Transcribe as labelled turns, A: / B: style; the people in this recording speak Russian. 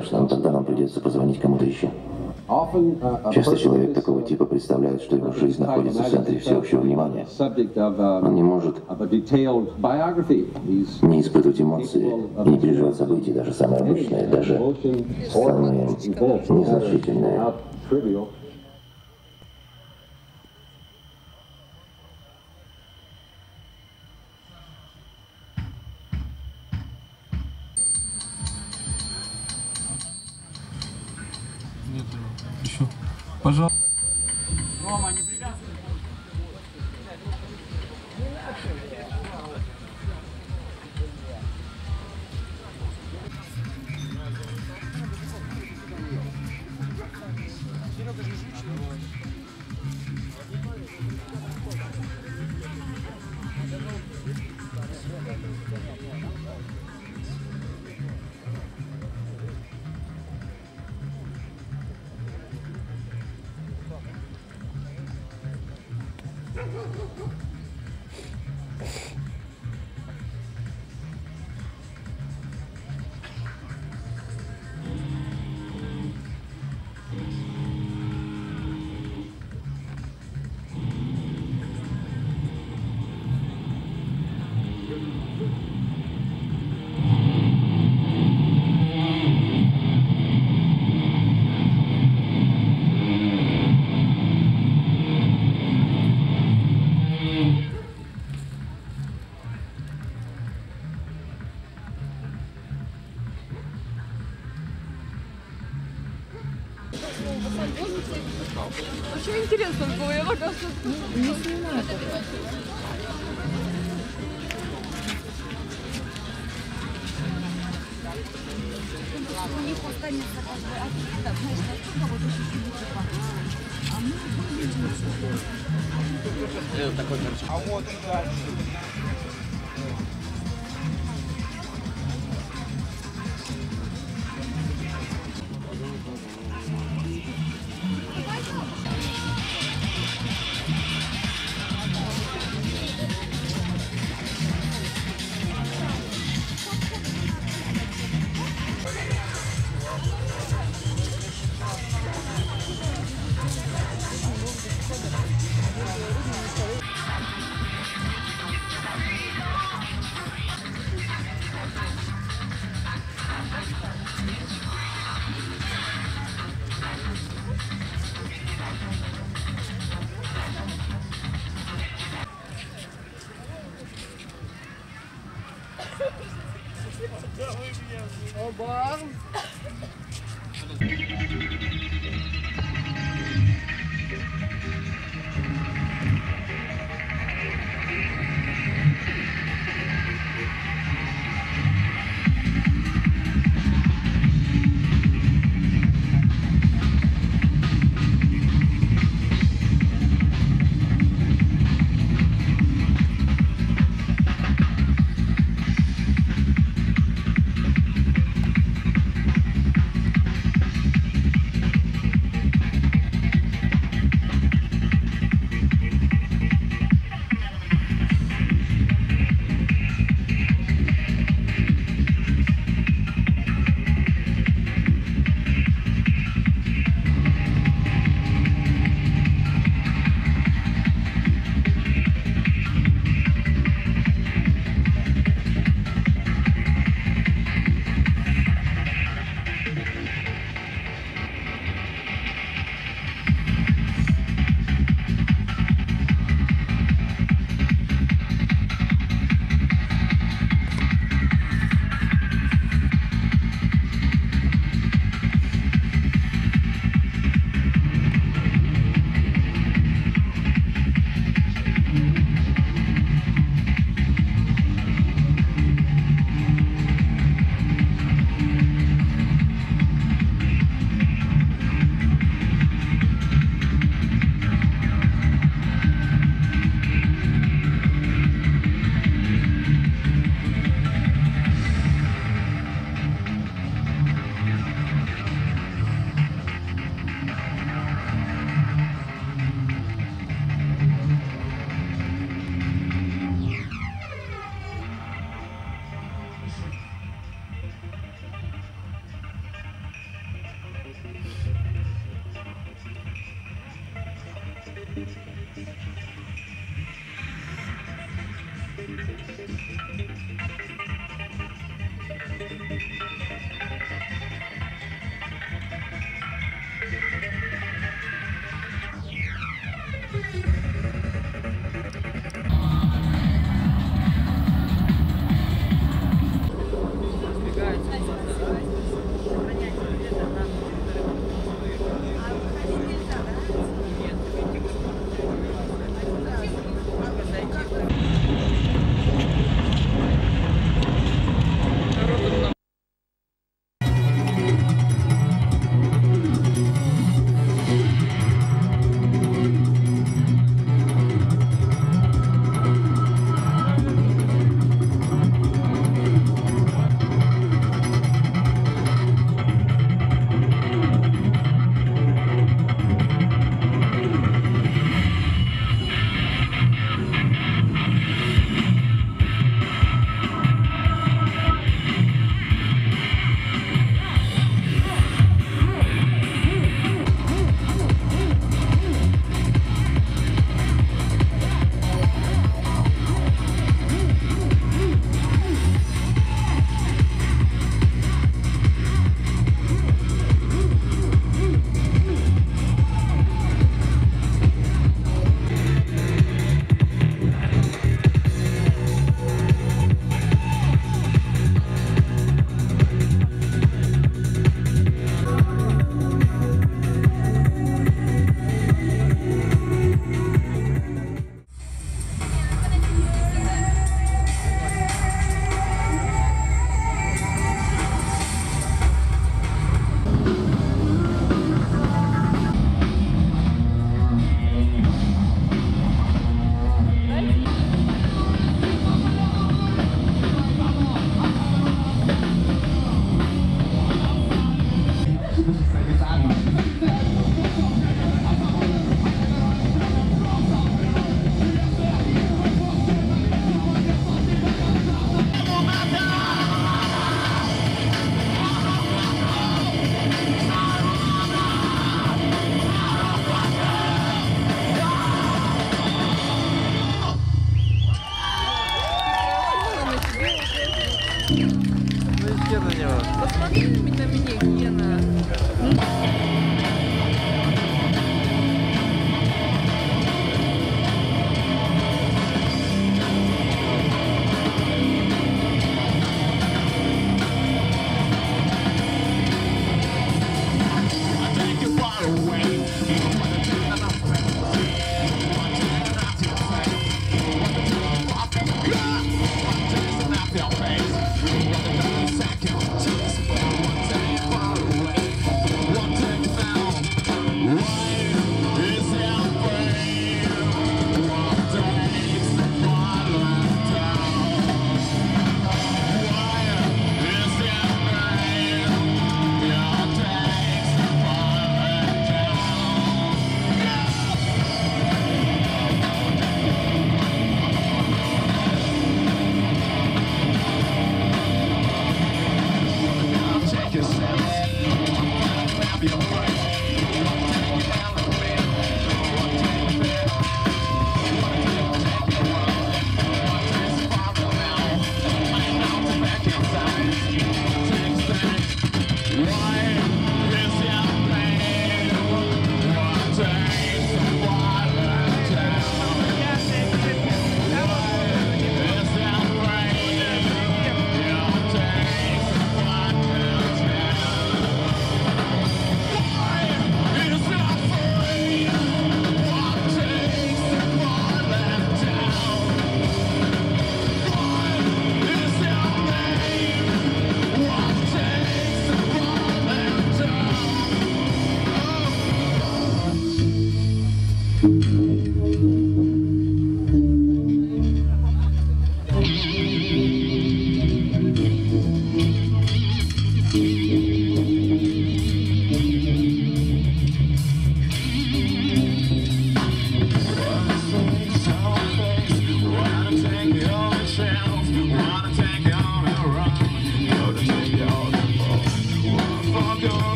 A: конечно, но тогда нам придется позвонить кому-то еще. Часто человек такого типа представляет, что его жизнь находится в центре всеобщего внимания. Он не может не испытывать эмоции и не переживать события, даже самые обычные, даже самые незначительные.